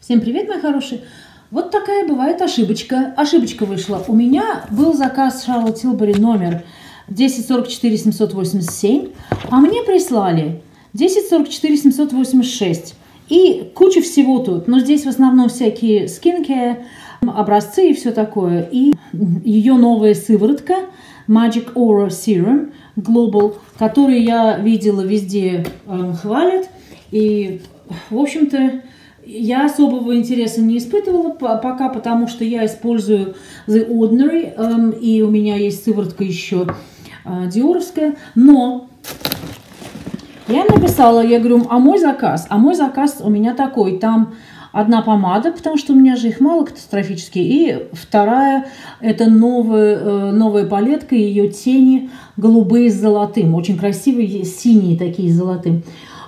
Всем привет, мои хорошие! Вот такая бывает ошибочка. Ошибочка вышла. У меня был заказ Charlotte Tilbury номер 1044 787, а мне прислали 1044 786. И куча всего тут. Но здесь в основном всякие skincare, образцы и все такое. И ее новая сыворотка Magic Aura Serum Global, который я видела везде э, хвалят. И, в общем-то, я особого интереса не испытывала пока, потому что я использую The Ordinary, эм, и у меня есть сыворотка еще э, диоровская, но я написала, я говорю, а мой заказ, а мой заказ у меня такой, там одна помада, потому что у меня же их мало катастрофически, и вторая это новая, э, новая палетка, ее тени голубые с золотым, очень красивые, синие такие с золотым,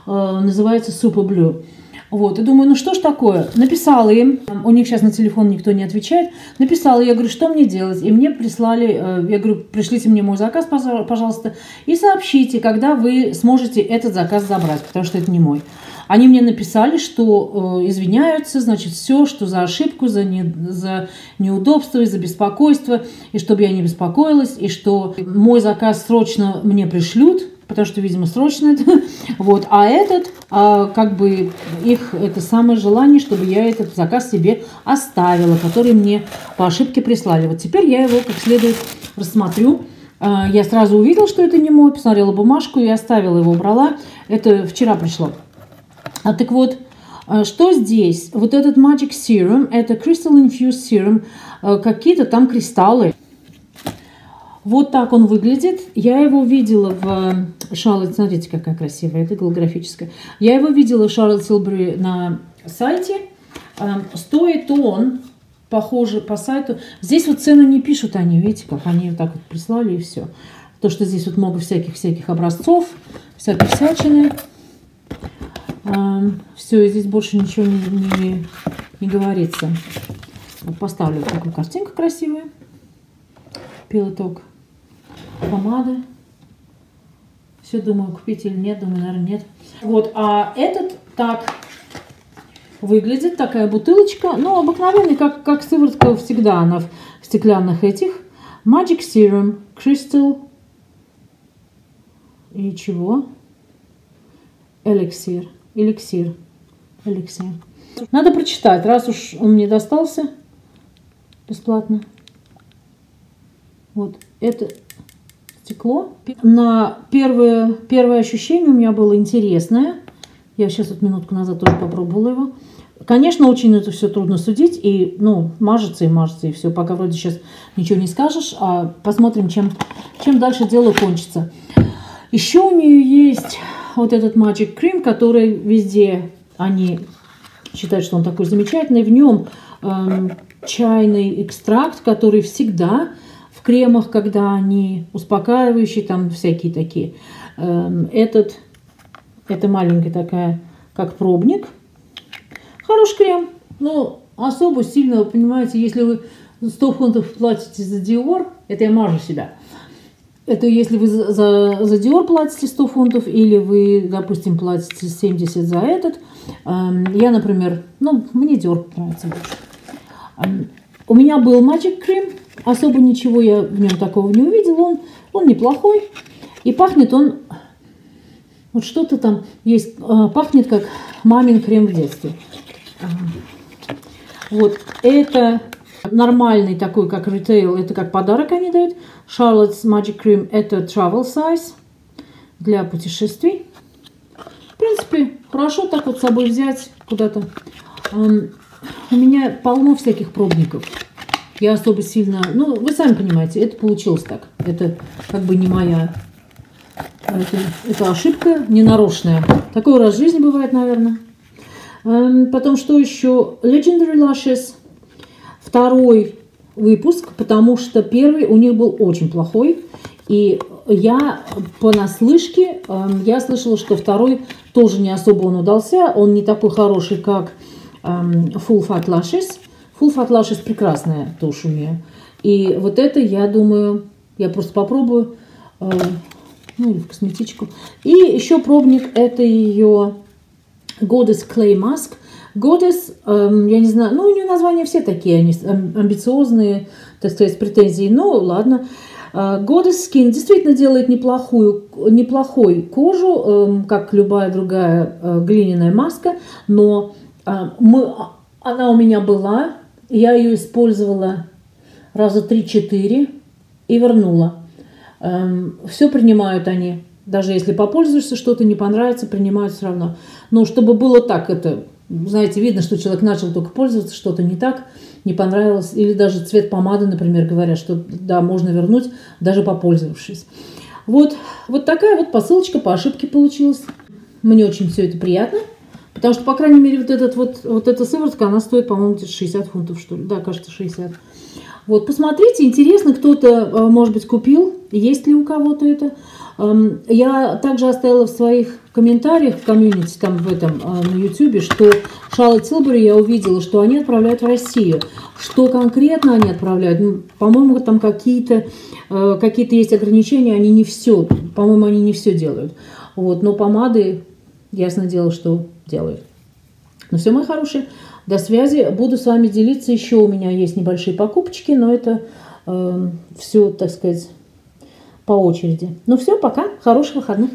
э, называется Super Blue. Вот, и думаю, ну что ж такое? Написала им, у них сейчас на телефон никто не отвечает. Написала, я говорю, что мне делать? И мне прислали, э, я говорю, пришлите мне мой заказ, пожалуйста, и сообщите, когда вы сможете этот заказ забрать, потому что это не мой. Они мне написали, что э, извиняются, значит, все, что за ошибку, за, не, за неудобство и за беспокойство, и чтобы я не беспокоилась, и что мой заказ срочно мне пришлют, потому что, видимо, срочно это. Вот. А этот, а, как бы, их это самое желание, чтобы я этот заказ себе оставила, который мне по ошибке прислали. Вот теперь я его как следует рассмотрю. А, я сразу увидела, что это не мой, посмотрела бумажку и оставила его, брала. Это вчера пришло. А так вот, а, что здесь? Вот этот Magic Serum, это Crystal Infused Serum, а, какие-то там кристаллы. Вот так он выглядит. Я его видела в Шарлотт, смотрите, какая красивая, это голографическая. Я его видела в Шарлотт Силбери на сайте. Эм, стоит он, похоже, по сайту. Здесь вот цены не пишут они, видите, как они вот так вот прислали и все. То, что здесь вот много всяких-всяких образцов, всякой всячины. Эм, все, и здесь больше ничего не, не, не говорится. Поставлю вот такую картинку красивую. Пилоток помады. Все думаю, купить или нет, думаю, наверное, нет. Вот, а этот так выглядит, такая бутылочка. Ну, обыкновенный, как, как сыворотка всегда, она в стеклянных этих. Magic Serum, Crystal и чего? Эликсир, эликсир, эликсир. Надо прочитать, раз уж он мне достался бесплатно. Вот, это стекло. На первое, первое ощущение у меня было интересное. Я сейчас вот минутку назад тоже попробовала его. Конечно, очень это все трудно судить, и, ну, мажется и мажется, и все. Пока вроде сейчас ничего не скажешь, а посмотрим, чем, чем дальше дело кончится. Еще у нее есть вот этот Magic Cream, который везде они считают, что он такой замечательный. В нем эм, чайный экстракт, который всегда кремах, когда они успокаивающие, там всякие такие. Эм, этот, это маленькая такая, как пробник. Хороший крем, но особо сильно, понимаете, если вы 100 фунтов платите за Dior, это я мажу себя. Это если вы за, за, за Dior платите 100 фунтов, или вы, допустим, платите 70 за этот. Эм, я, например, ну, мне Dior нравится больше. Эм, у меня был Magic Cream, Особо ничего я в нем такого не увидела. Он, он неплохой. И пахнет он... Вот что-то там есть. А, пахнет как мамин крем в детстве. Вот это нормальный такой, как ритейл. Это как подарок они дают. Charlotte's Magic Cream это travel size для путешествий. В принципе, хорошо так вот с собой взять куда-то. У меня полно всяких пробников. Я особо сильно... Ну, вы сами понимаете, это получилось так. Это как бы не моя... Это, это ошибка ненарочная. Такой раз в жизни бывает, наверное. Эм, потом, что еще? Legendary Lashes. Второй выпуск, потому что первый у них был очень плохой. И я понаслышке, эм, я слышала, что второй тоже не особо он удался. Он не такой хороший, как эм, Full Fat Lashes. Full Fat Lashes прекрасная тушь у нее. И вот это, я думаю, я просто попробую. Э, ну, или в косметичку. И еще пробник, это ее Goddess Clay Mask. Goddess, эм, я не знаю, ну, у нее названия все такие, они амбициозные, так сказать, с претензией, но ладно. Э, Goddess Skin действительно делает неплохую, неплохой кожу, эм, как любая другая э, глиняная маска, но мы, она у меня была, я ее использовала раза 3-4 и вернула. Эм, все принимают они. Даже если попользуешься, что-то не понравится, принимают все равно. Но чтобы было так, это, знаете, видно, что человек начал только пользоваться, что-то не так, не понравилось. Или даже цвет помады, например, говорят, что да, можно вернуть, даже попользовавшись. Вот, вот такая вот посылочка по ошибке получилась. Мне очень все это приятно. Потому что, по крайней мере, вот, этот вот, вот эта сыворотка, она стоит, по-моему, 60 фунтов, что ли. Да, кажется, 60. Вот, посмотрите, интересно, кто-то, э, может быть, купил, есть ли у кого-то это. Эм, я также оставила в своих комментариях в комьюнити, там в этом, э, на ютюбе, что Шала Тилбери я увидела, что они отправляют в Россию. Что конкретно они отправляют? Ну, по-моему, там какие-то э, какие есть ограничения, они не все, по-моему, они не все делают. Вот, но помады, ясно дело, что делают. Ну все, мои хорошие, до связи. Буду с вами делиться. Еще у меня есть небольшие покупочки, но это э, все, так сказать, по очереди. Ну все, пока. Хороших выходных.